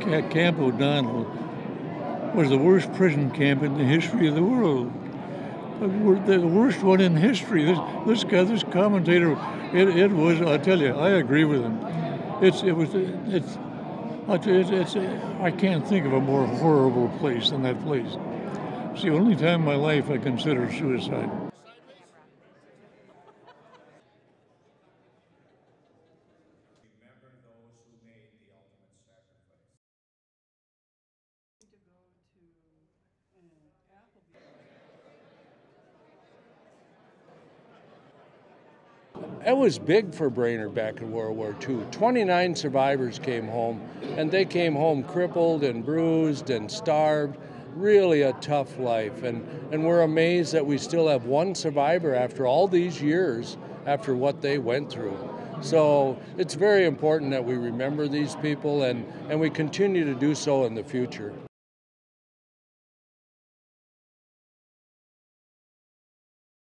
Camp O'Donnell was the worst prison camp in the history of the world. The worst one in history. This, this guy, this commentator, it, it was. I tell you, I agree with him. It's it was it's it's, it's I can't think of a more horrible place than that place. It's the only time in my life I considered suicide. It was big for Brainerd back in World War II. 29 survivors came home, and they came home crippled and bruised and starved. Really a tough life. And, and we're amazed that we still have one survivor after all these years after what they went through. So it's very important that we remember these people and, and we continue to do so in the future.